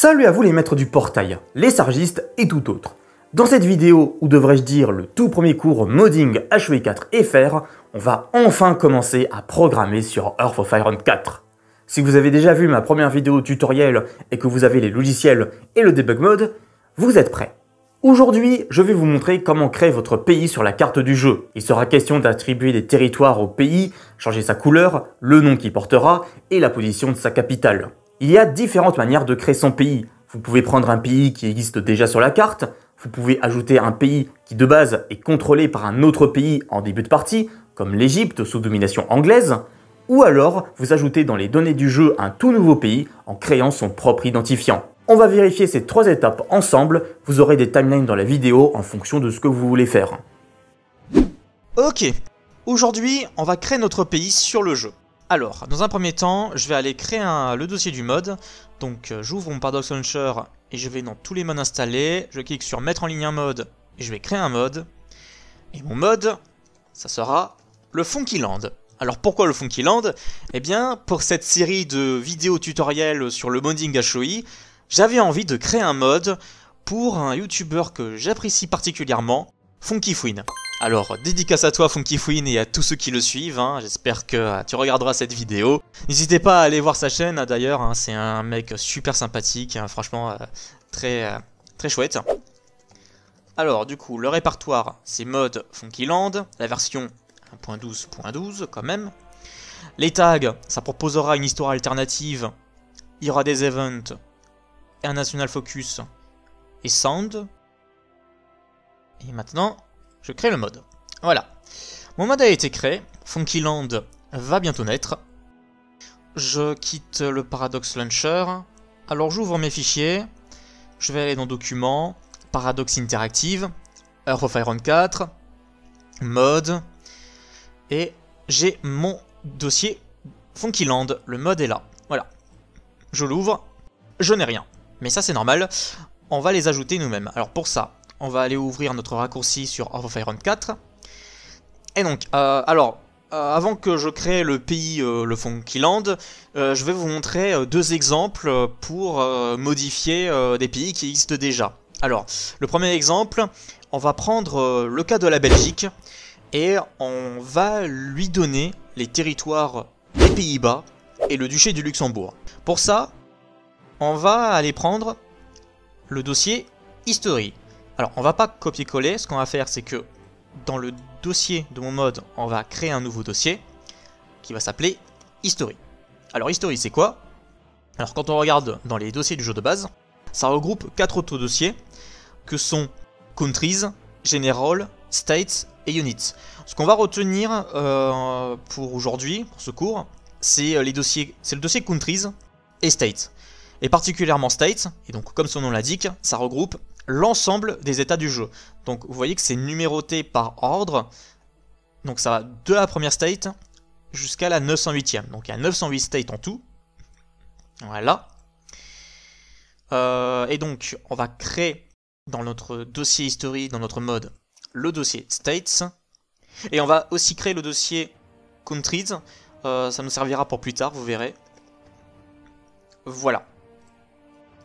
Salut à vous les maîtres du portail, les sargistes et tout autre. Dans cette vidéo, ou devrais-je dire le tout premier cours modding HE4 FR, on va enfin commencer à programmer sur Earth of Iron 4. Si vous avez déjà vu ma première vidéo tutoriel et que vous avez les logiciels et le debug mode, vous êtes prêts. Aujourd'hui, je vais vous montrer comment créer votre pays sur la carte du jeu. Il sera question d'attribuer des territoires au pays, changer sa couleur, le nom qu'il portera et la position de sa capitale. Il y a différentes manières de créer son pays. Vous pouvez prendre un pays qui existe déjà sur la carte, vous pouvez ajouter un pays qui de base est contrôlé par un autre pays en début de partie, comme l'Égypte sous domination anglaise, ou alors vous ajoutez dans les données du jeu un tout nouveau pays en créant son propre identifiant. On va vérifier ces trois étapes ensemble, vous aurez des timelines dans la vidéo en fonction de ce que vous voulez faire. Ok, aujourd'hui on va créer notre pays sur le jeu. Alors, dans un premier temps, je vais aller créer le dossier du mode. Donc, euh, j'ouvre mon Paradox Launcher et je vais dans tous les modes installés. Je clique sur mettre en ligne un mode et je vais créer un mode. Et mon mode, ça sera le Funkyland. Alors pourquoi le Funkyland Eh bien, pour cette série de vidéos tutoriels sur le modding HOI, j'avais envie de créer un mode pour un YouTuber que j'apprécie particulièrement, Funky. Alors, dédicace à toi Funky Fouine et à tous ceux qui le suivent, hein. j'espère que euh, tu regarderas cette vidéo. N'hésitez pas à aller voir sa chaîne d'ailleurs, hein. c'est un mec super sympathique, hein. franchement euh, très, euh, très chouette. Alors du coup, le répertoire c'est mode Funkyland, la version 1.12.12 quand même. Les tags, ça proposera une histoire alternative, il y aura des events, un national focus et sound. Et maintenant, je crée le mode. Voilà. Mon mode a été créé. Funkyland va bientôt naître. Je quitte le Paradox Launcher. Alors j'ouvre mes fichiers. Je vais aller dans Documents, Paradox Interactive, Earth of Iron 4, Mode. Et j'ai mon dossier Funkyland. Le mode est là. Voilà. Je l'ouvre. Je n'ai rien. Mais ça c'est normal. On va les ajouter nous-mêmes. Alors pour ça, on va aller ouvrir notre raccourci sur Earth of Iron 4. Et donc, euh, alors, euh, avant que je crée le pays, euh, le Funkyland, je vais vous montrer deux exemples pour modifier des pays qui existent déjà. Alors, le premier exemple, on va prendre le cas de la Belgique et on va lui donner les territoires des Pays-Bas et le duché du Luxembourg. Pour ça, on va aller prendre le dossier History. Alors, on va pas copier-coller. Ce qu'on va faire, c'est que dans le dossier de mon mode, on va créer un nouveau dossier qui va s'appeler History. Alors, History, c'est quoi? Alors, quand on regarde dans les dossiers du jeu de base, ça regroupe quatre autres dossiers que sont Countries, General, States et Units. Ce qu'on va retenir euh, pour aujourd'hui, pour ce cours, c'est euh, les dossiers, c'est le dossier Countries et States. Et particulièrement States, et donc comme son nom l'indique, ça regroupe l'ensemble des états du jeu. Donc vous voyez que c'est numéroté par ordre. Donc ça va de la première state jusqu'à la 908ème. Donc il y a 908 states en tout. Voilà. Euh, et donc on va créer dans notre dossier history, dans notre mode, le dossier states. Et on va aussi créer le dossier countries. Euh, ça nous servira pour plus tard, vous verrez. Voilà.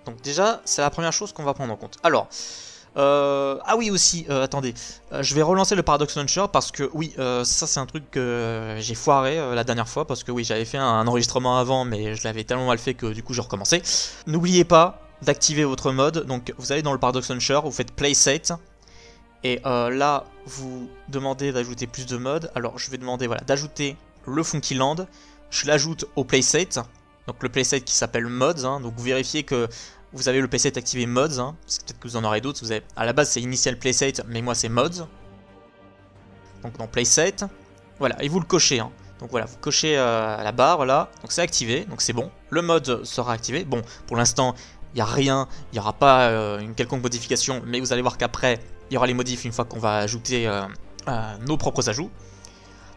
Donc déjà, c'est la première chose qu'on va prendre en compte. Alors, euh, ah oui aussi, euh, attendez, euh, je vais relancer le Paradox Launcher parce que oui, ça c'est un truc que j'ai foiré la dernière fois parce que oui, j'avais fait un, enregistrement avant mais je l'avais tellement mal fait que du coup j'ai recommencé. N'oubliez pas d'activer votre mode, donc vous allez dans le Paradox Launcher, vous faites Play Set et là vous demandez d'ajouter plus de modes. Alors je vais demander voilà d'ajouter le Funkyland, je l'ajoute au Playset donc le playset qui s'appelle mods, hein. donc vous vérifiez que vous avez le playset activé mods, hein. peut-être que vous en aurez d'autres, vous avez... à la base c'est initial playset, mais moi c'est mods. Donc dans playset, voilà, et vous le cochez, hein. donc voilà, vous cochez euh, la barre là, donc c'est activé, donc c'est bon, le mode sera activé, bon, pour l'instant il n'y a rien, il n'y aura pas euh, une quelconque modification, mais vous allez voir qu'après, il y aura les modifs une fois qu'on va ajouter euh, nos propres ajouts.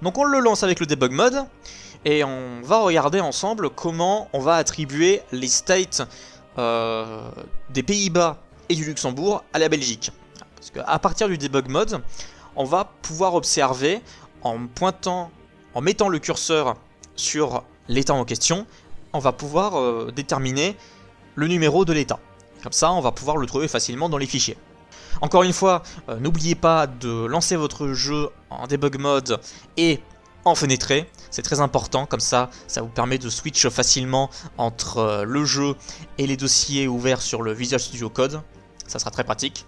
Donc on le lance avec le debug mode, et on va regarder ensemble comment on va attribuer les states euh, des Pays-Bas et du Luxembourg à la Belgique. Parce qu'à partir du debug mode, on va pouvoir observer en pointant, en mettant le curseur sur l'état en question, on va pouvoir euh, déterminer le numéro de l'état. Comme ça, on va pouvoir le trouver facilement dans les fichiers. Encore une fois, euh, n'oubliez pas de lancer votre jeu en debug mode et en fenêtré, c'est très important, comme ça, ça vous permet de switch facilement entre euh, le jeu et les dossiers ouverts sur le Visual Studio Code, ça sera très pratique.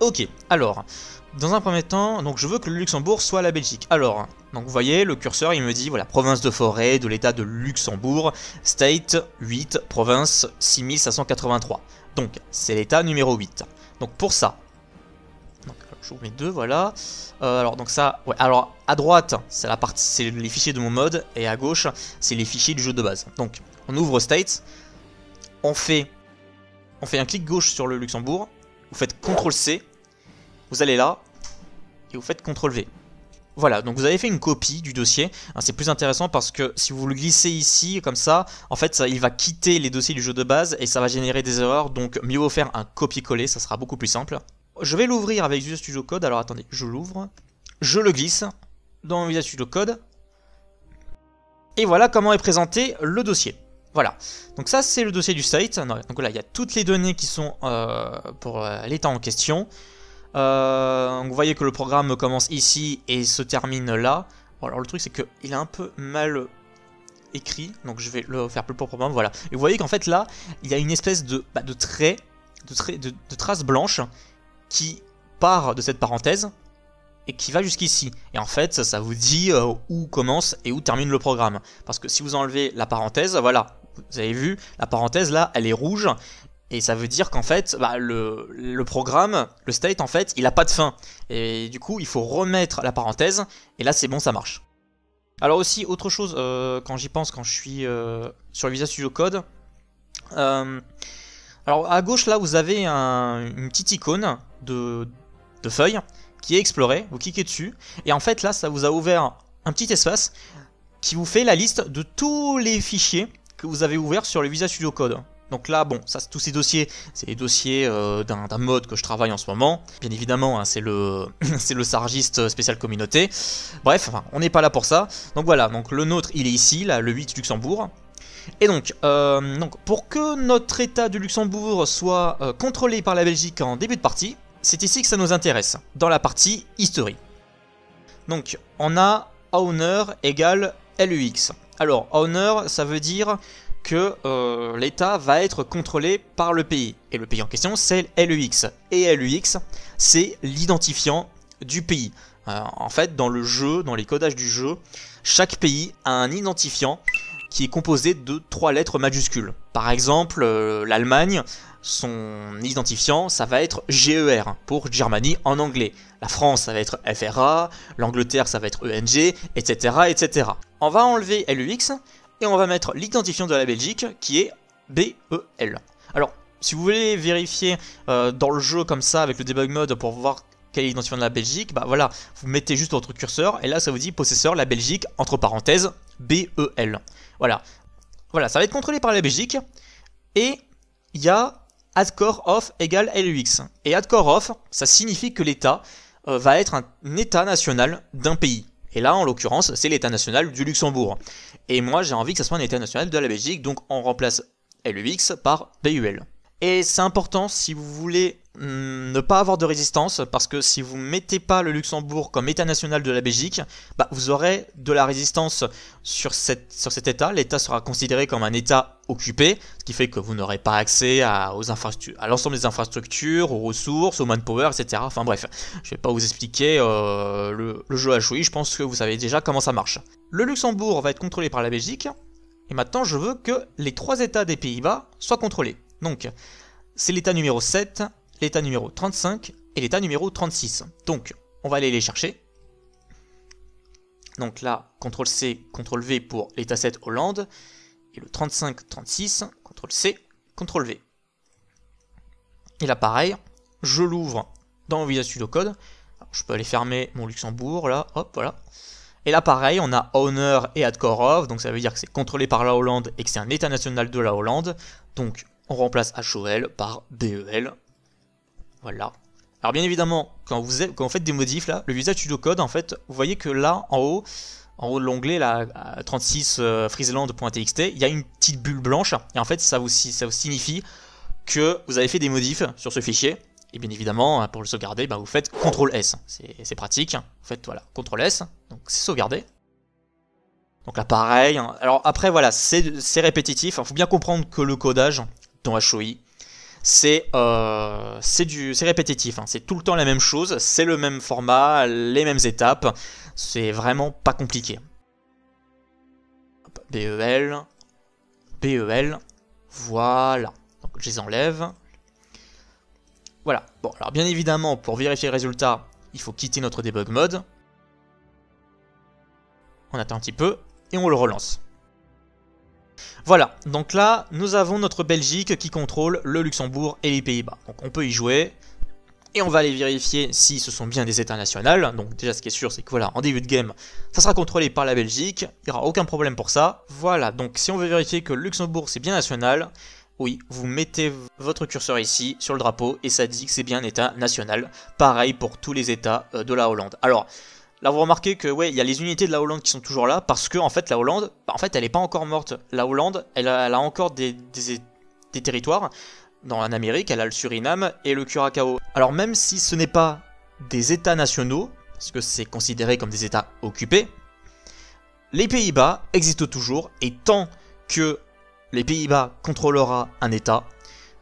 Ok, alors, dans un premier temps, donc je veux que le Luxembourg soit la Belgique. Alors, donc vous voyez, le curseur il me dit, voilà, province de forêt de l'état de Luxembourg, state 8, province 6583. Donc, c'est l'état numéro 8. Donc pour ça, vous mets deux, voilà. Euh, alors donc ça, ouais, alors à droite, c'est la partie, c'est les fichiers de mon mode, et à gauche, c'est les fichiers du jeu de base. Donc on ouvre State, on fait, on fait un clic gauche sur le Luxembourg, vous faites CTRL C, vous allez là, et vous faites CTRL V. Voilà, donc vous avez fait une copie du dossier. C'est plus intéressant parce que si vous le glissez ici, comme ça, en fait, ça, il va quitter les dossiers du jeu de base et ça va générer des erreurs. Donc, mieux vaut faire un copier-coller, ça sera beaucoup plus simple. Je vais l'ouvrir avec Visual Studio Code. Alors, attendez, je l'ouvre. Je le glisse dans Visual Studio Code. Et voilà comment est présenté le dossier. Voilà, donc ça c'est le dossier du site. Donc là, il y a toutes les données qui sont euh, pour euh, l'état en question. Euh, vous voyez que le programme commence ici et se termine là. alors le truc c'est qu'il est un peu mal écrit, donc je vais le faire plus proprement, voilà. Et vous voyez qu'en fait là, il y a une espèce de, bah, de trait, de, trait de, trace blanche qui part de cette parenthèse et qui va jusqu'ici. Et en fait, ça, vous dit euh, où commence et où termine le programme. Parce que si vous enlevez la parenthèse, voilà, vous avez vu, la parenthèse là, elle est rouge, et ça veut dire qu'en fait, bah, le, programme, le state, en fait, il n'a pas de fin. Et du coup, il faut remettre la parenthèse, et là, c'est bon, ça marche. Alors aussi, autre chose, euh, quand j'y pense, quand je suis euh, sur le Visual Studio Code, alors à gauche, là, vous avez une petite icône de, de feuille qui est explorée, vous cliquez dessus, et en fait, là, ça vous a ouvert un petit espace qui vous fait la liste de tous les fichiers que vous avez ouverts sur le Visual Studio Code. Donc là, bon, ça, tous ces dossiers, c'est les dossiers euh, d'un mode que je travaille en ce moment. Bien évidemment, hein, c'est le, le sargiste spécial communauté. Bref, on n'est pas là pour ça. Donc voilà, donc le nôtre, il est ici, là, le 8 Luxembourg. Et donc, euh, donc, pour que notre état du Luxembourg soit euh, contrôlé par la Belgique en début de partie, c'est ici que ça nous intéresse, dans la partie history. Donc, on a owner égale LUX. Alors, owner, ça veut dire que euh, l'État va être contrôlé par le pays. Et le pays en question, c'est LUX. Et LUX, c'est l'identifiant du pays. Euh, en fait, dans le jeu, dans les codages du jeu, chaque pays a un identifiant qui est composé de trois lettres majuscules. Par exemple, euh, l'Allemagne, son identifiant, ça va être GER pour Germany en anglais. La France, ça va être FRA, l'Angleterre, ça va être ENG, etc., etc. On va enlever LUX et on va mettre l'identifiant de la Belgique qui est BEL. Alors, si vous voulez vérifier euh, dans le jeu comme ça avec le debug mode pour voir quel est l'identifiant de la Belgique, bah voilà, vous mettez juste votre curseur et là ça vous dit possesseur la Belgique entre parenthèses BEL. Voilà. Voilà, ça va être contrôlé par la Belgique et il y a addcore of égale LUX. Et addcore of, ça signifie que l'État euh, va être un État national d'un pays. Et là, en l'occurrence, c'est l'État national du Luxembourg. Et moi, j'ai envie que ça soit un État national de la Belgique, donc on remplace LUX par BUL. Et c'est important si vous voulez ne pas avoir de résistance, parce que si vous mettez pas le Luxembourg comme État national de la Belgique, bah, vous aurez de la résistance sur, cet État. L'État sera considéré comme un État occupé, ce qui fait que vous n'aurez pas accès à, à l'ensemble des infrastructures, aux ressources, au manpower, etc. Enfin bref, je vais pas vous expliquer euh, le, le jeu HOI, je pense que vous savez déjà comment ça marche. Le Luxembourg va être contrôlé par la Belgique, et maintenant je veux que les trois États des Pays-Bas soient contrôlés. Donc, c'est l'état numéro 7, l'état numéro 35 et l'état numéro 36. Donc, on va aller les chercher. Donc là, CTRL-C, CTRL-V pour l'état 7 Hollande. Et le 35-36, CTRL-C, CTRL-V. Et là, pareil, je l'ouvre dans Visual Studio Code. je peux aller fermer mon Luxembourg, là, hop, voilà. Et là, pareil, on a Owner et Adkorov, donc ça veut dire que c'est contrôlé par la Hollande et que c'est un état national de la Hollande. Donc, on remplace HOL par BEL. Voilà. Alors bien évidemment, quand vous, faites des modifs là, le Visual Studio Code, en fait, vous voyez que là, en haut, en haut de l'onglet là, 36 euh, friesland.txt, il y a une petite bulle blanche, et en fait, ça vous, signifie que vous avez fait des modifs sur ce fichier. Et bien évidemment, pour le sauvegarder, bah, vous faites CTRL S. C'est pratique. Vous faites voilà, CTRL S. Donc c'est sauvegardé. Donc là pareil. Alors après voilà, c'est répétitif. Il faut bien comprendre que le codage dans HOI, c'est euh, répétitif. Hein. C'est tout le temps la même chose. C'est le même format, les mêmes étapes. C'est vraiment pas compliqué. BEL, BEL, voilà. Donc je les enlève. Voilà. Bon, alors bien évidemment, pour vérifier le résultat, il faut quitter notre debug mode. On attend un petit peu et on le relance. Voilà, donc là, nous avons notre Belgique qui contrôle le Luxembourg et les Pays-Bas. Donc on peut y jouer, et on va aller vérifier si ce sont bien des états nationaux. Donc déjà ce qui est sûr c'est que voilà, en début de game, ça sera contrôlé par la Belgique, il n'y aura aucun problème pour ça. Voilà, donc si on veut vérifier que le Luxembourg c'est bien national, oui, vous mettez votre curseur ici sur le drapeau et ça dit que c'est bien un état national. Pareil pour tous les états euh, de la Hollande. Alors, Là, vous remarquez que ouais, il y a les unités de la Hollande qui sont toujours là parce que en fait, la Hollande, bah, en fait, elle n'est pas encore morte. La Hollande, elle a, encore des, territoires. Dans l'Amérique, elle a le Suriname et le Curaçao. Alors même si ce n'est pas des États nationaux, parce que c'est considéré comme des États occupés, les Pays-Bas existent toujours et tant que les Pays-Bas contrôlera un État,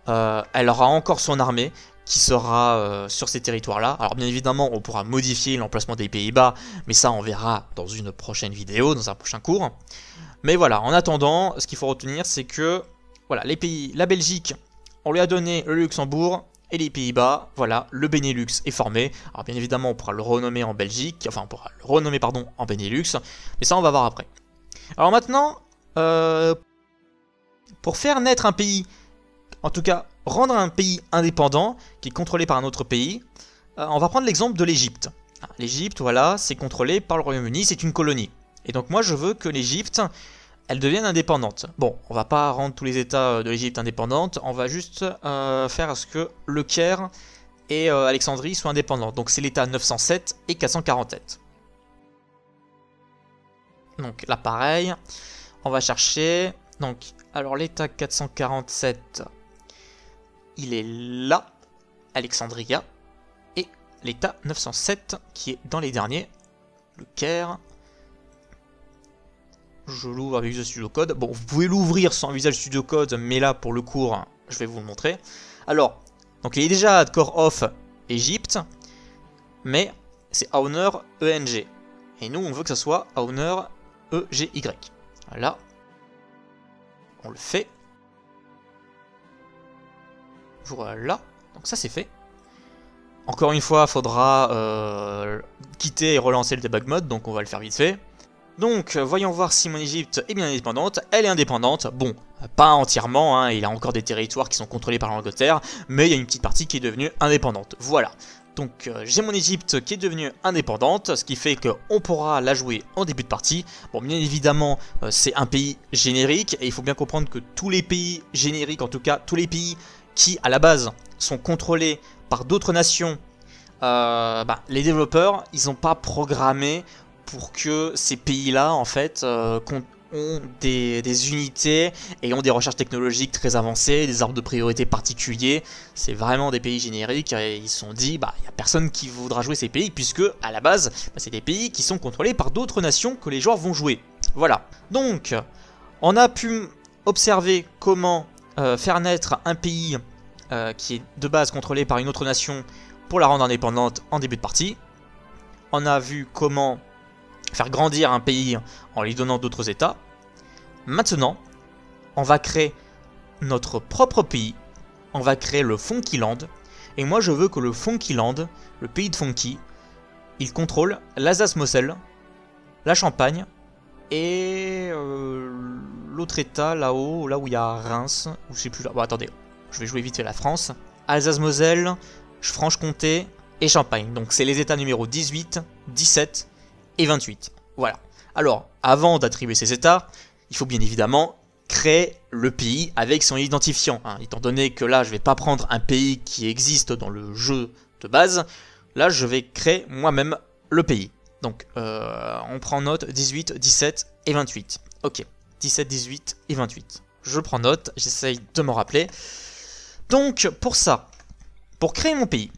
euh, elle aura encore son armée qui sera euh, sur ces territoires-là. Alors bien évidemment, on pourra modifier l'emplacement des Pays-Bas, mais ça on verra dans une prochaine vidéo, dans un prochain cours. Mais voilà, en attendant, ce qu'il faut retenir, c'est que voilà, les pays, la Belgique, on lui a donné le Luxembourg, et les Pays-Bas, voilà, le Benelux est formé. Alors bien évidemment, on pourra le renommer en Belgique, enfin on pourra le renommer pardon en Benelux, mais ça on va voir après. Alors maintenant, euh, pour faire naître un pays, en tout cas rendre un pays indépendant, qui est contrôlé par un autre pays, euh, on va prendre l'exemple de l'Égypte. Ah, L'Égypte, voilà, c'est contrôlé par le Royaume-Uni, c'est une colonie. Et donc moi je veux que l'Égypte, elle devienne indépendante. Bon, on va pas rendre tous les États de l'Égypte indépendantes, on va juste euh, faire à ce que le Caire et euh, Alexandrie soient indépendants. Donc c'est l'État 907 et 447. Donc là pareil, on va chercher. Donc, alors l'État 447, il est là, Alexandria, et l'état 907 qui est dans les derniers, le Caire. Je l'ouvre avec Visual Studio Code. Bon, vous pouvez l'ouvrir sans Visual Studio Code, mais là, pour le cours, je vais vous le montrer. Alors, donc il est déjà core off Egypte, mais c'est owner ENG. Et nous, on veut que ça soit owner EGY. Voilà. On le fait. Voilà, donc ça c'est fait. Encore une fois, faudra euh, quitter et relancer le debug mode, donc on va le faire vite fait. Donc, voyons voir si mon Égypte est bien indépendante. Elle est indépendante, bon, pas entièrement, hein, il a encore des territoires qui sont contrôlés par l'Angleterre, mais il y a une petite partie qui est devenue indépendante. Voilà. Donc euh, j'ai mon Égypte qui est devenue indépendante, ce qui fait qu'on pourra la jouer en début de partie. Bon bien évidemment euh, c'est un pays générique et il faut bien comprendre que tous les pays génériques, en tout cas tous les pays qui à la base sont contrôlés par d'autres nations, euh, bah, les développeurs, ils n'ont pas programmé pour que ces pays-là, en fait, euh, ont des, unités et ont des recherches technologiques très avancées, des arbres de priorité particuliers. C'est vraiment des pays génériques et ils se sont dit, bah, il n'y a personne qui voudra jouer ces pays puisque, à la base, bah, c'est des pays qui sont contrôlés par d'autres nations que les joueurs vont jouer. Voilà. Donc, on a pu observer comment euh, faire naître un pays euh, qui est de base contrôlé par une autre nation pour la rendre indépendante en début de partie. On a vu comment faire grandir un pays en lui donnant d'autres états. Maintenant, on va créer notre propre pays. On va créer le Funkyland. Et moi, je veux que le Funkyland, le pays de Funky, il contrôle l'Alsace-Moselle, la Champagne et euh, l'autre état là-haut, là où il y a Reims, ou je sais plus là. Bon, attendez, je vais jouer vite fait la France. Alsace-Moselle, Franche-Comté et Champagne. Donc c'est les états numéro 18, 17 et 28. Voilà. Alors, avant d'attribuer ces états, il faut bien évidemment créer le pays avec son identifiant. Hein. Étant donné que là, je ne vais pas prendre un pays qui existe dans le jeu de base, là, je vais créer moi-même le pays. Donc, euh, on prend note 18, 17 et 28. Ok, 17, 18 et 28. Je prends note, j'essaye de me rappeler. Donc, pour ça, pour créer mon pays,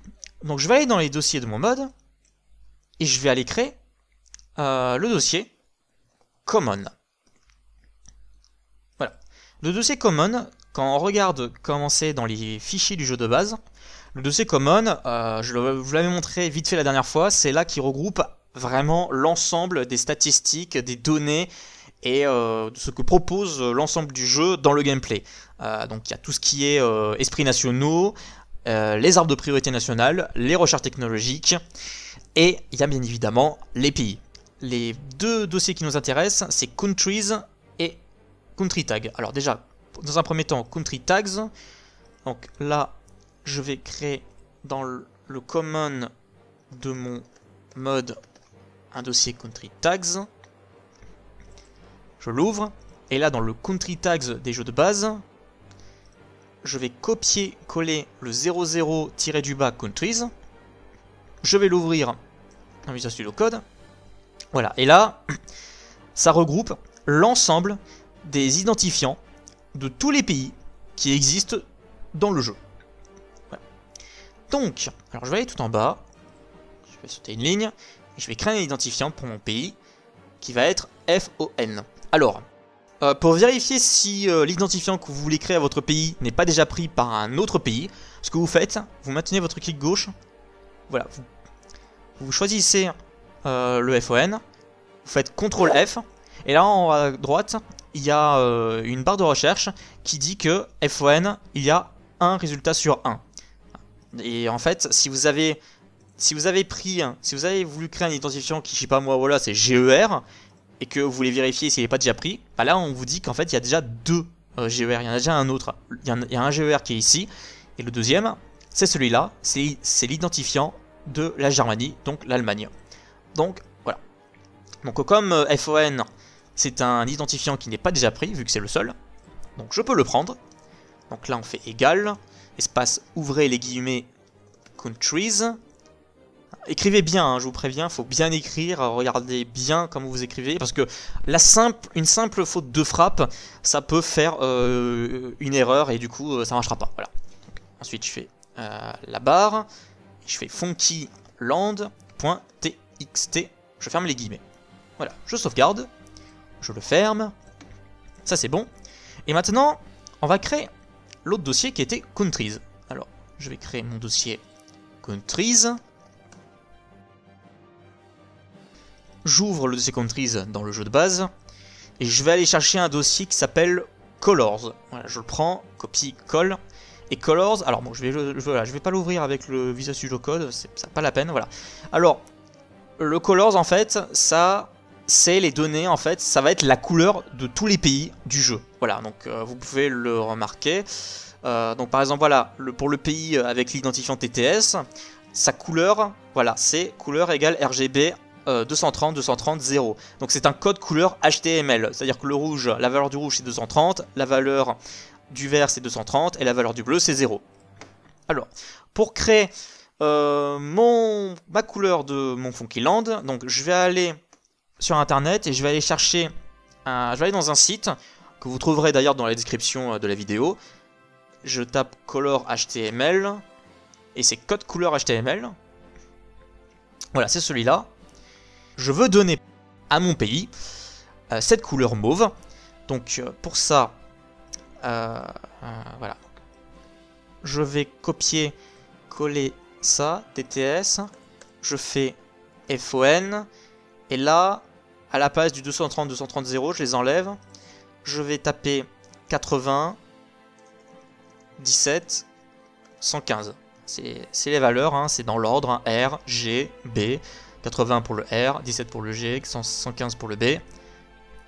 donc je vais aller dans les dossiers de mon mode, et je vais aller créer euh, le dossier Common. Voilà. Le dossier Common, quand on regarde comment c'est dans les fichiers du jeu de base, le dossier Common, euh, je vous l'avais montré vite fait la dernière fois, c'est là qui regroupe vraiment l'ensemble des statistiques, des données et euh, ce que propose l'ensemble du jeu dans le gameplay. Euh, donc il y a tout ce qui est euh, esprits nationaux, les arbres de priorité nationale, les recherches technologiques, et il y a bien évidemment les pays. Les deux dossiers qui nous intéressent, c'est Countries et Country Tag. Alors déjà, dans un premier temps, Country Tags. Donc là, je vais créer dans le common de mon mode un dossier Country Tags. Je l'ouvre. Et là, dans le Country Tags des jeux de base, je vais copier-coller le 00-du-bas Countries. Je vais l'ouvrir dans Visual Studio Code. Voilà. Et là, ça regroupe l'ensemble des identifiants de tous les pays qui existent dans le jeu. Donc, alors je vais aller tout en bas. Je vais sauter une ligne. Et je vais créer un identifiant pour mon pays qui va être FON. Alors, euh, pour vérifier si euh, l'identifiant que vous voulez créer à votre pays n'est pas déjà pris par un autre pays, ce que vous faites, vous maintenez votre clic gauche, voilà, vous, choisissez euh, le FON, vous faites CTRL F, et là en à droite, il y a une barre de recherche qui dit que FON, il y a un résultat sur 1. Et en fait, si vous avez si vous avez pris, si vous avez voulu créer un identifiant qui, je sais pas moi, voilà, c'est GER, et que vous voulez vérifier s'il n'est pas déjà pris, bah là on vous dit qu'en fait il y a déjà deux euh, GER, il y en a déjà un autre. Il y, a un GER qui est ici, et le deuxième, c'est celui-là, c'est l'identifiant de la Germanie, donc l'Allemagne. Donc voilà. Donc comme euh, FON, c'est un identifiant qui n'est pas déjà pris, vu que c'est le seul, donc je peux le prendre. Donc là on fait égal, espace ouvrez les guillemets countries, Écrivez bien, hein, je vous préviens, faut bien écrire, regardez bien comment vous écrivez, parce que la simple, une simple faute de frappe, ça peut faire euh, une erreur et du coup euh, ça marchera pas. Voilà. ensuite je fais euh, la barre, je fais funkyland.txt, je ferme les guillemets. Voilà, je sauvegarde, je le ferme, ça c'est bon. Et maintenant, on va créer l'autre dossier qui était countries. Alors, je vais créer mon dossier countries. J'ouvre le dossier countries dans le jeu de base, et je vais aller chercher un dossier qui s'appelle Colors. Voilà, je le prends, copie, colle, et Colors, alors bon, je vais, je, je vais pas l'ouvrir avec le Visual Studio Code, c'est pas la peine, voilà. Alors, le Colors, en fait, ça, c'est les données, en fait, ça va être la couleur de tous les pays du jeu. Voilà, donc euh, vous pouvez le remarquer. Euh, donc par exemple, voilà, pour le pays avec l'identifiant TTS, sa couleur, voilà, c'est couleur égale RGB 230, 230, 0. Donc c'est un code couleur HTML. C'est-à-dire que le rouge, la valeur du rouge c'est 230, la valeur du vert c'est 230 et la valeur du bleu c'est 0. Alors, pour créer euh, mon, ma couleur de mon Funkyland, donc je vais aller sur internet et je vais aller chercher, un, je vais aller dans un site que vous trouverez d'ailleurs dans la description euh, de la vidéo. Je tape color HTML et c'est code couleur HTML. Voilà, c'est celui-là je veux donner à mon pays euh, cette couleur mauve. Donc euh, pour ça, euh, voilà, je vais copier, coller ça, TTS, je fais FON, et là, à la place du 230, 230, 0, je les enlève, je vais taper 80, 17, 115. C'est les valeurs, hein, c'est dans l'ordre, hein, R, G, B, 80 pour le R, 17 pour le G, 115 pour le B.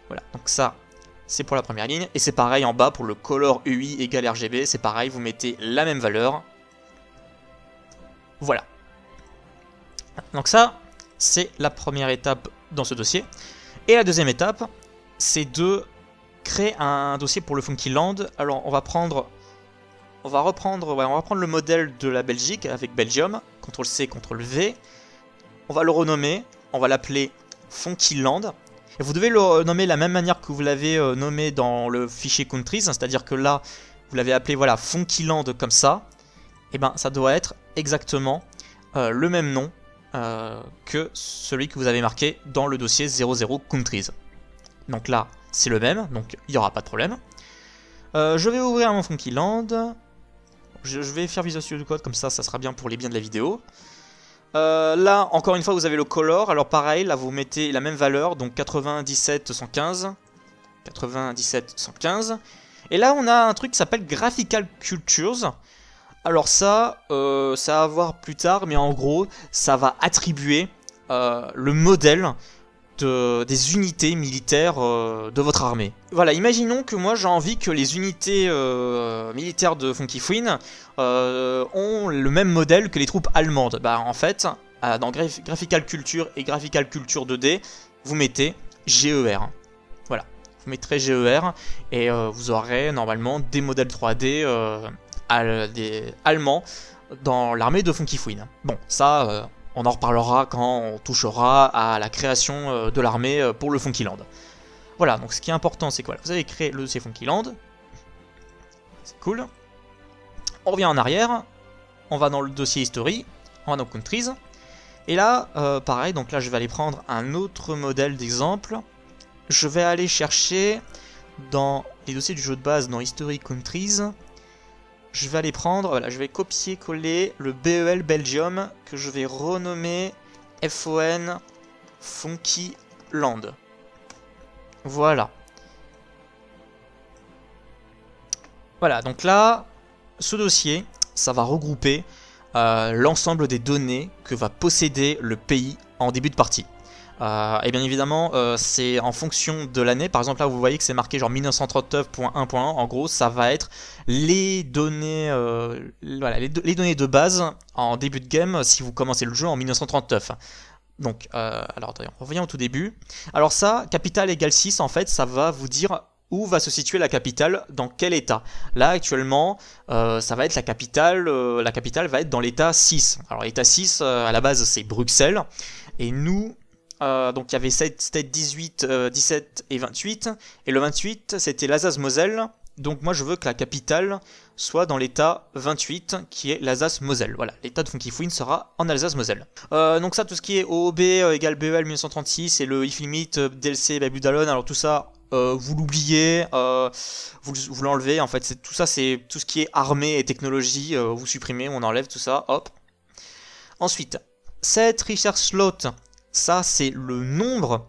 Voilà, donc ça, c'est pour la première ligne. Et c'est pareil en bas pour le color UI égale RGB, c'est pareil, vous mettez la même valeur. Voilà. Donc ça, c'est la première étape dans ce dossier. Et la deuxième étape, c'est de créer un dossier pour le Funkyland. Alors, on va prendre... On va reprendre, on va prendre le modèle de la Belgique avec Belgium, CTRL-C, CTRL-V, on va le renommer, on va l'appeler Funkyland. Et vous devez le nommer de la même manière que vous l'avez euh, nommé dans le fichier countries, c'est-à-dire que là, vous l'avez appelé voilà Funkyland comme ça, et eh ben ça doit être exactement euh, le même nom euh, que celui que vous avez marqué dans le dossier 00 Countries. Donc là, c'est le même, donc il n'y aura pas de problème. Je vais ouvrir mon Funkyland. Je, je vais faire visualisation du code, comme ça, ça sera bien pour les biens de la vidéo. Là, encore une fois, vous avez le color. Alors pareil, là, vous mettez la même valeur, donc 97 115. 97 115. Et là, on a un truc qui s'appelle Graphical Cultures. Alors ça, euh, ça va voir plus tard, mais en gros, ça va attribuer euh, le modèle de, des unités militaires euh, de votre armée. Voilà, imaginons que moi j'ai envie que les unités militaires de Funky Fouine ont le même modèle que les troupes allemandes. Bah en fait, dans Graphical Culture et Graphical Culture 2D, vous mettez GER. Voilà, vous mettrez GER et vous aurez normalement des modèles 3D des Allemands dans l'armée de Funky Fouine. Bon, ça, euh, on en reparlera quand on touchera à la création euh, de l'armée euh, pour le Funkyland. Voilà, donc ce qui est important, c'est que vous avez créé le dossier Funkyland. C'est cool. On revient en arrière, on va dans le dossier History, on va dans Countries. Et là, pareil, donc là je vais aller prendre un autre modèle d'exemple. Je vais aller chercher dans les dossiers du jeu de base dans History Countries je vais aller prendre, voilà, je vais copier-coller le BEL Belgium que je vais renommer FON Funky Land. Voilà. Voilà, donc là, ce dossier, ça va regrouper euh, l'ensemble des données que va posséder le pays en début de partie. Euh, et bien évidemment, euh, c'est en fonction de l'année. Par exemple, là, vous voyez que c'est marqué genre 1939.1.1. En gros, ça va être les données, euh, voilà, les, données de base en début de game si vous commencez le jeu en 1939. Donc, alors, attendez, revenons au tout début. Alors ça, capital égale 6, en fait, ça va vous dire où va se situer la capitale, dans quel état. Là, actuellement, ça va être la capitale, la capitale va être dans l'état 6. Alors, l'état 6, à la base, c'est Bruxelles. Et nous, euh, donc il y avait 7, 18, 17 et 28. Et le 28, c'était l'Alsace-Moselle. Donc moi je veux que la capitale soit dans l'état 28, qui est l'Alsace-Moselle. Voilà, l'état de Funky Fouine sera en Alsace-Moselle. Euh, donc ça, tout ce qui est OOB euh, égale BEL 1936 et le if limit DLC Babudalon, alors tout ça, vous l'oubliez, vous, vous l'enlevez. En fait, tout ça, c'est tout ce qui est armée et technologie, vous supprimez, on enlève tout ça, hop. Ensuite, cette research slot, ça, c'est le nombre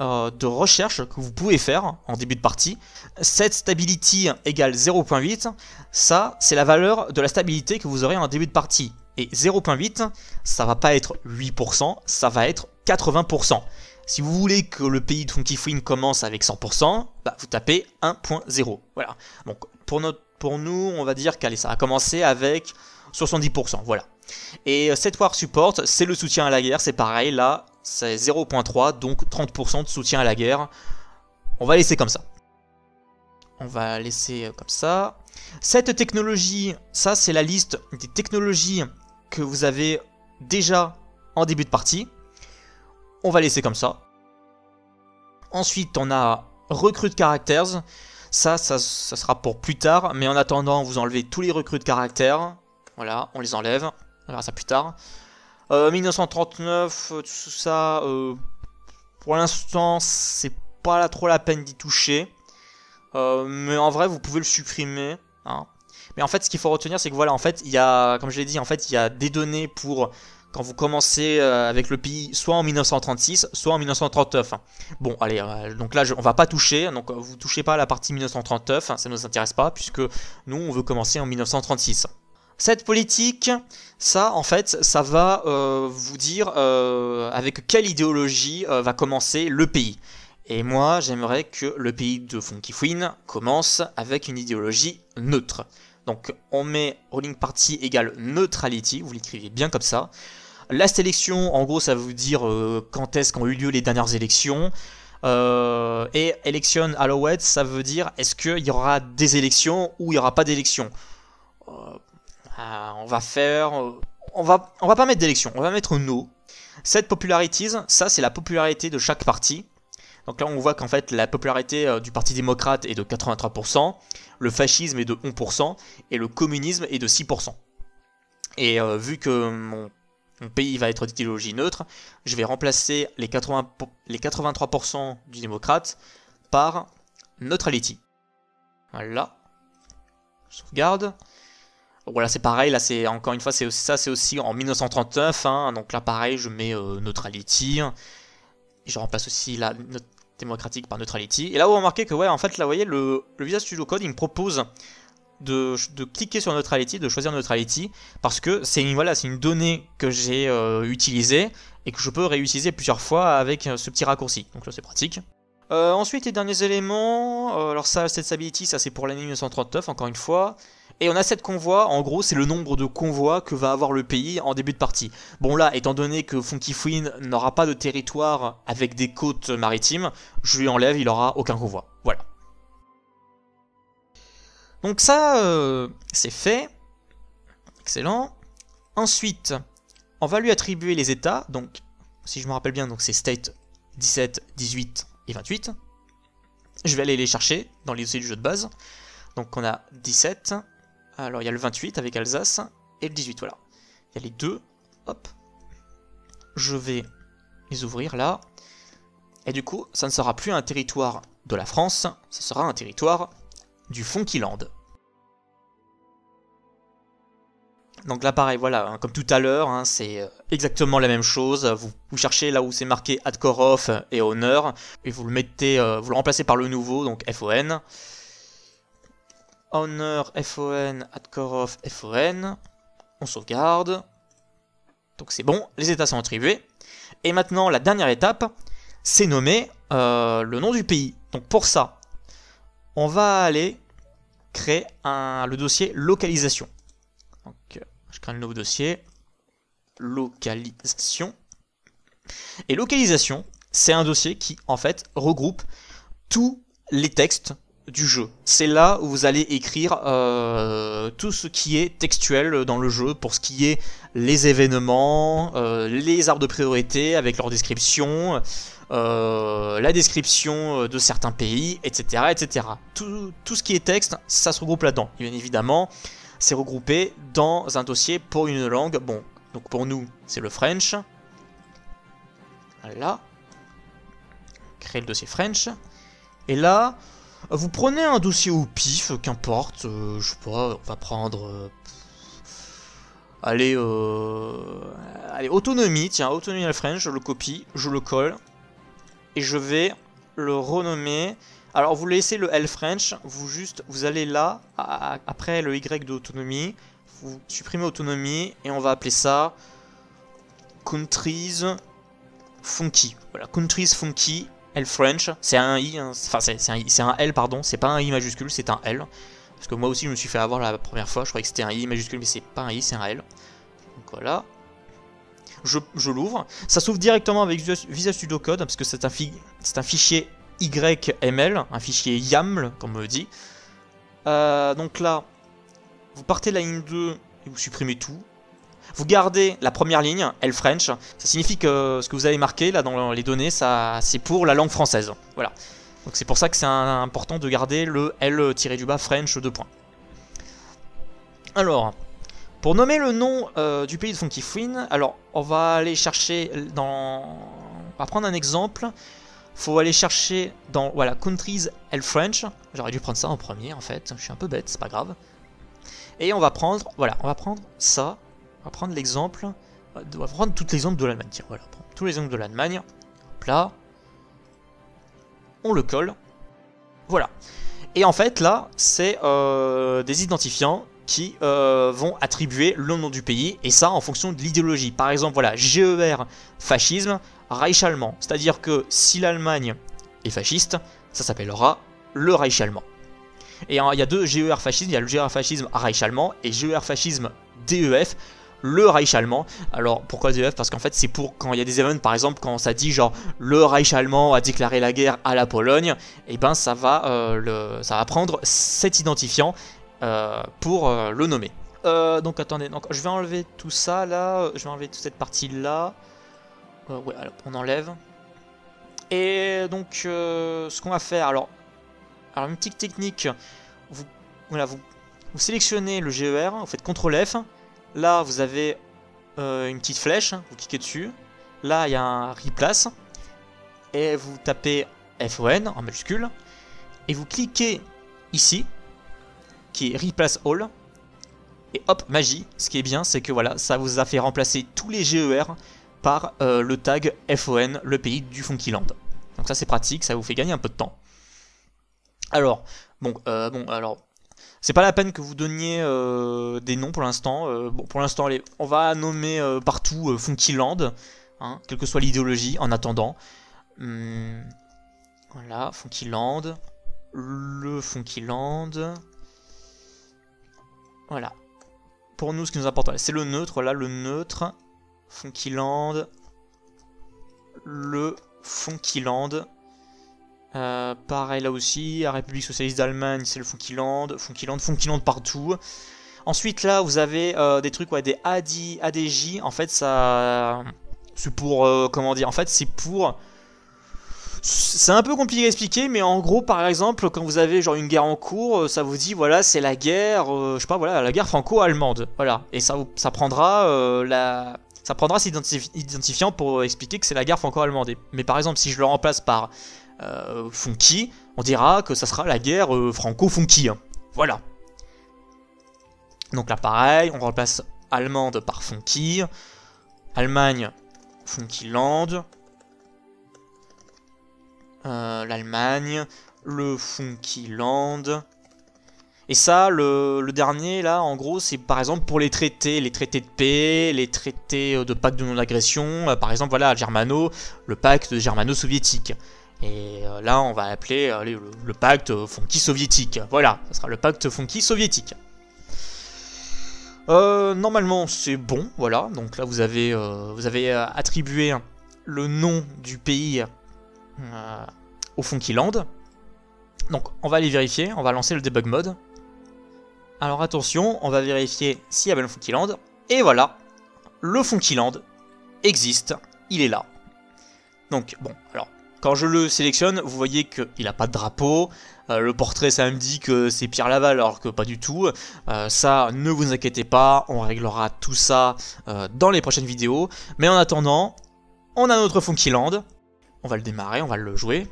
euh, de recherches que vous pouvez faire en début de partie. Set stability égale 0.8, ça, c'est la valeur de la stabilité que vous aurez en début de partie. Et 0.8, ça va pas être 8%, ça va être 80%. Si vous voulez que le pays de Funky Fouine commence avec 100%, bah, vous tapez 1.0. Voilà. Donc pour nous, on va dire qu'allez, ça va commencer avec 70%. Voilà. Et euh, cette War Support, c'est le soutien à la guerre, c'est pareil, là, c'est 0.3, donc 30% de soutien à la guerre. On va laisser comme ça. On va laisser euh, comme ça. Cette technologie, ça c'est la liste des technologies que vous avez déjà en début de partie. On va laisser comme ça. Ensuite, on a recrute caractères. Ça, ça, ça, sera pour plus tard. Mais en attendant, vous enlevez tous les recrues de caractères. Voilà, on les enlève. On verra ça plus tard. 1939, euh, tout ça, euh, pour l'instant, c'est pas trop la peine d'y toucher. Euh, mais en vrai, vous pouvez le supprimer. Hein. Mais en fait, ce qu'il faut retenir, c'est que voilà, en fait, il y a, comme je l'ai dit, en fait, il y a des données pour quand vous commencez avec le pays, soit en 1936, soit en 1939. Bon, allez, donc là, on va pas toucher, donc vous touchez pas à la partie 1939, hein, ça ne nous intéresse pas, puisque nous, on veut commencer en 1936. Cette politique, ça, en fait, ça va euh, vous dire euh, avec quelle idéologie euh, va commencer le pays. Et moi, j'aimerais que le pays de Funky commence avec une idéologie neutre. Donc, on met ruling party égale neutrality, vous l'écrivez bien comme ça. La sélection, en gros, ça veut dire quand est-ce qu'ont eu lieu les dernières élections. et election allowed, ça veut dire est-ce qu'il y aura des élections ou il n'y aura pas d'élections? Euh, on va faire... On va, on va pas mettre d'élection, on va mettre no. Cette popularities, ça c'est la popularité de chaque parti. Donc là on voit qu'en fait la popularité euh, du Parti démocrate est de 83%. le fascisme est de 11% et le communisme est de 6%. Et euh, vu que mon, pays va être d'idéologie neutre, je vais remplacer les, 80, les 83% du démocrate par neutrality. Voilà. Sauvegarde. Voilà, c'est pareil, là c'est encore une fois, c'est ça c'est aussi en 1939, hein, donc là pareil, je mets euh, neutrality, je remplace aussi la démocratique par neutrality. Et là vous remarquez que ouais, en fait là voyez, le, le Visual Studio Code il me propose de, cliquer sur neutrality, de choisir neutrality, parce que c'est une, une donnée que j'ai euh, utilisée et que je peux réutiliser plusieurs fois avec euh, ce petit raccourci. Donc là c'est pratique. ensuite les derniers éléments, alors ça, cette stability, ça c'est pour l'année 1939 encore une fois. Et on a cette convoi, en gros, c'est le nombre de convois que va avoir le pays en début de partie. Bon là, étant donné que Funky Fouine n'aura pas de territoire avec des côtes maritimes, je lui enlève, il aura aucun convoi. Voilà. Donc ça, euh, c'est fait. Excellent. Ensuite, on va lui attribuer les états. Donc, si je me rappelle bien, c'est state 17, 18 et 28. Je vais aller les chercher dans les dossiers du jeu de base. Donc on a 17, alors il y a le 28 avec Alsace et le 18, voilà. Il y a les deux, hop. Je vais les ouvrir là. Et du coup, ça ne sera plus un territoire de la France, ce sera un territoire du Funkyland. Donc là pareil, voilà, hein, comme tout à l'heure, hein, c'est euh, exactement la même chose. Vous, cherchez là où c'est marqué Adkorov et Honor, et vous le mettez, euh, vous le remplacez par le nouveau, donc FON. Honor, FON, Adkorov, FON. On sauvegarde. Donc c'est bon, les états sont attribués. Et maintenant, la dernière étape, c'est nommer euh, le nom du pays. Donc pour ça, on va aller créer un, le dossier localisation. Donc euh, je crée un nouveau dossier. Localisation. Et localisation, c'est un dossier qui en fait regroupe tous les textes du jeu. C'est là où vous allez écrire euh, tout ce qui est textuel dans le jeu pour ce qui est les événements, euh, les arbres de priorité avec leur description, euh, la description de certains pays, etc. etc. Tout, tout, ce qui est texte, ça se regroupe là-dedans. Bien évidemment, c'est regroupé dans un dossier pour une langue. Bon, donc pour nous, c'est le French. Voilà. Créer le dossier French. Et là, vous prenez un dossier au pif, qu'importe, euh, je sais pas, on va prendre... Euh, allez, euh, allez, autonomie, tiens, autonomie French, je le copie, je le colle, et je vais le renommer... Alors vous laissez le L French, vous juste, vous allez là, après le Y d'autonomie, vous supprimez autonomie, et on va appeler ça Countries Funky. Voilà, Countries Funky, L French, c'est un I, hein, enfin c'est un, un, L pardon, c'est pas un I majuscule, c'est un L. Parce que moi aussi je me suis fait avoir la première fois, je croyais que c'était un I majuscule, mais c'est pas un I, c'est un L. Donc voilà. Je, l'ouvre. Ça s'ouvre directement avec Visual Studio Code, parce que c'est un, fichier YML, un fichier YAML, comme on me dit. Euh, donc là, vous partez la ligne 2 et vous supprimez tout. Vous gardez la première ligne, L French. Ça signifie que ce que vous avez marqué là dans les données, ça c'est pour la langue française. Voilà. Donc c'est pour ça que c'est important de garder le L-du-bas French 2 points. Alors, pour nommer le nom euh, du pays de Funky Fouine, alors on va aller chercher dans... On va prendre un exemple. Faut aller chercher dans, voilà, Countries L French. J'aurais dû prendre ça en premier en fait. Je suis un peu bête, c'est pas grave. Et on va prendre, voilà, on va prendre ça va prendre l'exemple, on va prendre tout l'exemple de l'Allemagne. Voilà, tous les exemples de l'Allemagne. Là, on le colle. Voilà. Et en fait, là, c'est euh, des identifiants qui euh, vont attribuer le nom du pays, et ça en fonction de l'idéologie. Par exemple, voilà, GER, fascisme, Reich allemand. C'est-à-dire que si l'Allemagne est fasciste, ça s'appellera le Reich allemand. Et il y a deux GER fascisme, il y a le GER fascisme Reich allemand et GER fascisme DEF le Reich allemand. Alors pourquoi DEF Parce qu'en fait c'est pour quand il y a des événements, par exemple quand ça dit genre le Reich allemand a déclaré la guerre à la Pologne, et eh ben ça va, euh, le, ça va prendre cet identifiant euh, pour euh, le nommer. donc attendez, donc, je vais enlever tout ça là, je vais enlever toute cette partie là. ouais, alors, on enlève. Et donc ce qu'on va faire, alors, alors une petite technique, vous voilà, vous, vous sélectionnez le GER, vous faites CTRL F. Là, vous avez euh, une petite flèche, vous cliquez dessus. Là, il y a un replace. Et vous tapez FON en majuscule. Et vous cliquez ici, qui est Replace All. Et hop, magie. Ce qui est bien, c'est que voilà, ça vous a fait remplacer tous les GER par euh, le tag FON, le pays du Funkyland. Donc ça c'est pratique, ça vous fait gagner un peu de temps. Alors, bon, euh, bon, alors, c'est pas la peine que vous donniez euh, des noms pour l'instant. Euh, bon, pour l'instant, on va nommer euh, partout Funkyland, hein, quelle que soit l'idéologie, en attendant. Hum, voilà, Funkyland, le Funkyland. Voilà. Pour nous, ce qui nous importe, c'est le neutre, là, le neutre. Funkyland. Le Funkyland. Euh, pareil là aussi, la République Socialiste d'Allemagne, c'est le Funkyland, Funkyland, Funkyland partout. Ensuite là, vous avez euh, des trucs, ouais, des AD, ADJ, en fait ça... C'est pour, euh, comment dire, en fait c'est pour... C'est un peu compliqué à expliquer, mais en gros, par exemple, quand vous avez genre une guerre en cours, ça vous dit, voilà, c'est la guerre, je sais voilà, la guerre franco-allemande, voilà. Et ça, ça prendra la... Ça prendra cet identifiant pour expliquer que c'est la guerre franco-allemande. Mais par exemple, si je le remplace par euh, funky, on dira que ça sera la guerre euh, franco-funky. Hein. Voilà. Donc là pareil, on remplace allemande par funky, Allemagne, funkyland, euh, l'Allemagne, le funkyland, et ça, le, le, dernier, là, en gros, c'est par exemple pour les traités, les traités de paix, les traités de pacte de non-agression, par exemple, voilà, Germano, le pacte germano-soviétique. Et euh, là, on va appeler euh, le, pacte funky soviétique. Voilà, ça sera le pacte funky soviétique. Euh, normalement, c'est bon, voilà. Donc là, vous avez, attribué le nom du pays au Funkyland. Donc, on va aller vérifier, on va lancer le debug mode. Alors attention, on va vérifier s'il y a bien le Funkyland. Et voilà, le Funkyland existe, il est là. Donc, bon, alors, quand je le sélectionne, vous voyez qu'il n'a pas de drapeau. Euh, le portrait, ça me dit que c'est Pierre Laval, alors que pas du tout. Euh, ça, ne vous inquiétez pas, on réglera tout ça euh, dans les prochaines vidéos. Mais en attendant, on a notre Funkyland. On va le démarrer, on va le jouer.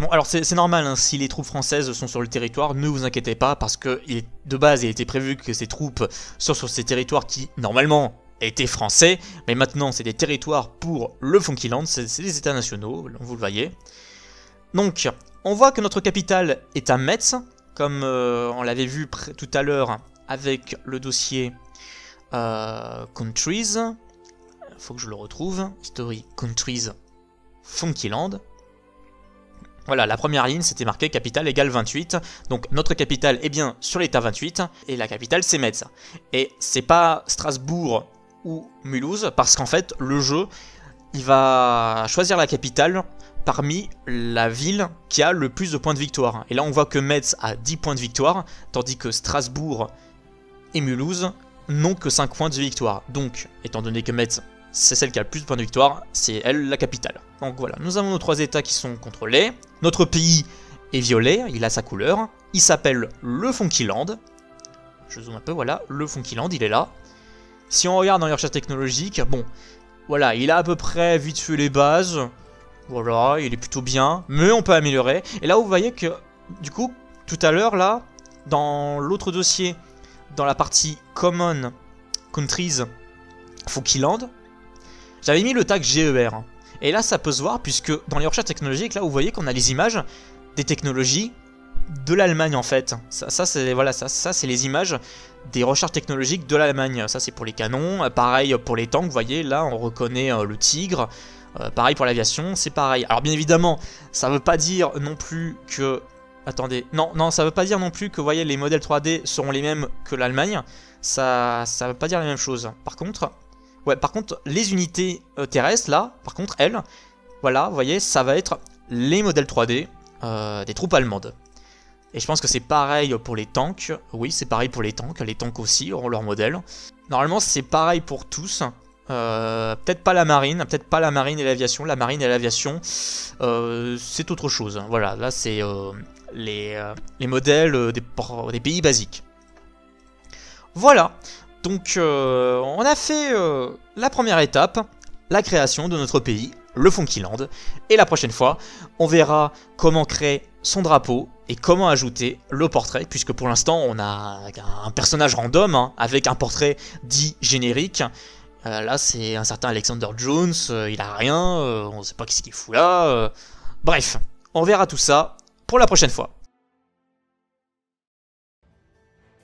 Bon, alors c'est normal, hein, si les troupes françaises sont sur le territoire, ne vous inquiétez pas, parce que de base, il était prévu que ces troupes soient sur ces territoires qui, normalement, étaient français, mais maintenant c'est des territoires pour le Funkyland, c'est des états nationaux, vous le voyez. Donc, on voit que notre capitale est à Metz, comme euh, on l'avait vu tout à l'heure avec le dossier euh, Countries. Faut que je le retrouve. History Countries Funkyland. Voilà, la première ligne, c'était marqué capitale égale 28. Donc notre capitale est bien sur l'état 28, et la capitale c'est Metz. Et c'est pas Strasbourg ou Mulhouse, parce qu'en fait, le jeu, il va choisir la capitale parmi la ville qui a le plus de points de victoire. Et là, on voit que Metz a 10 points de victoire, tandis que Strasbourg et Mulhouse n'ont que 5 points de victoire. Donc, étant donné que Metz, c'est celle qui a le plus de points de victoire, c'est elle la capitale. Donc voilà, nous avons nos trois états qui sont contrôlés. Notre pays est violet, il a sa couleur. Il s'appelle le Funkyland. Je zoome un peu, voilà, le Funkyland, il est là. Si on regarde dans les recherches technologiques, bon, voilà, il a à peu près vite fait les bases. Voilà, il est plutôt bien, mais on peut améliorer. Et là, vous voyez que, du coup, tout à l'heure, là, dans l'autre dossier, dans la partie Common Countries Funkyland, j'avais mis le tag GER. Et là, ça peut se voir, puisque dans les recherches technologiques, là, vous voyez qu'on a les images des technologies de l'Allemagne, en fait. Ça, ça c'est voilà, ça, ça c'est les images des recherches technologiques de l'Allemagne. Ça, c'est pour les canons. Pareil pour les tanks, vous voyez, là, on reconnaît euh, le Tigre. Euh, pareil pour l'aviation, c'est pareil. Alors, bien évidemment, ça veut pas dire non plus que... Attendez, non, non, ça veut pas dire non plus que, voyez, les modèles 3D seront les mêmes que l'Allemagne. Ça, ça veut pas dire la même chose. Par contre, ouais, par contre, les unités euh, terrestres, là, par contre, elles, voilà, vous voyez, ça va être les modèles 3D des troupes allemandes. Et je pense que c'est pareil pour les tanks. Oui, c'est pareil pour les tanks. Les tanks aussi auront leur modèle. Normalement, c'est pareil pour tous. Euh, peut-être pas la marine, peut-être pas la marine et l'aviation. La marine et l'aviation, euh, c'est autre chose. Voilà, là c'est les, les, modèles des, des, pays basiques. Voilà, donc on a fait la première étape, la création de notre pays, le Funkyland. Et la prochaine fois, on verra comment créer son drapeau et comment ajouter le portrait, puisque pour l'instant on a un personnage random hein, avec un portrait dit générique. Euh, là c'est un certain Alexander Jones, euh, il a rien, euh, on sait pas ce qu'il fout là. Bref, on verra tout ça pour la prochaine fois.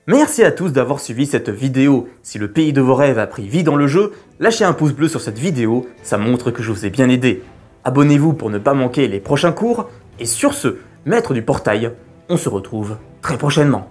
Merci à tous d'avoir suivi cette vidéo. Si le pays de vos rêves a pris vie dans le jeu, lâchez un pouce bleu sur cette vidéo, ça montre que je vous ai bien aidé. Abonnez-vous pour ne pas manquer les prochains cours, et sur ce, maître du portail, on se retrouve très prochainement.